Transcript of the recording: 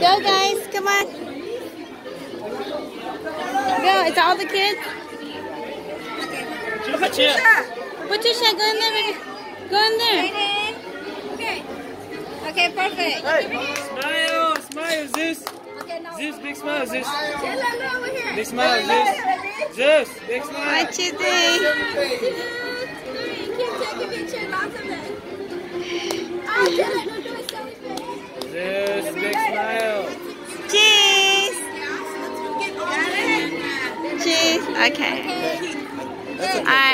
Go, guys. Come on. Go. It's all the kids. Put your Put your shot. Go in there, baby. Go in there. Okay. Okay, perfect. Hey, smile, smile, Zeus. Okay, now. Zeus, big smile, Zeus. Jella, over here. Big smile, Zeus. Zeus, big smile. What you think? Okay. Okay. All right.